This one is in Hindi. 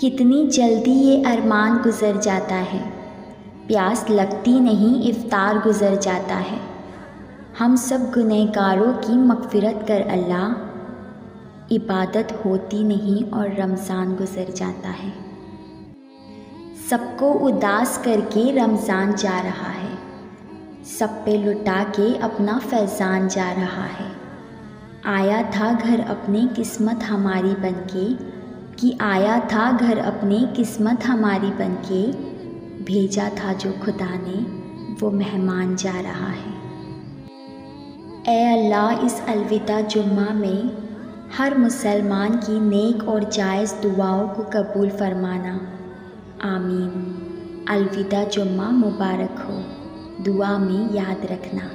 कितनी जल्दी ये अरमान गुज़र जाता है। प्यास लगती नहीं, इफ़्तार गुज़र जाता है। हम सब गुनहगारों की मगफ़िरत कर अल्लाह। इबादत होती नहीं और रमज़ान गुज़र जाता है। सबको उदास करके रमज़ान जा रहा है। सब पे लुटा के अपना फैज़ान जा रहा है। आया था घर अपने किस्मत हमारी बनके। कि आया था घर अपने किस्मत हमारी बनके, भेजा था जो खुदा ने, वो मेहमान जा रहा है। ए अल्लाह, इस अलविदा जुम्मा में हर मुसलमान की नेक और जायज़ दुआओं को कबूल फरमाना। आमीन। अलविदा जुम्मा मुबारक हो। दुआ में याद रखना।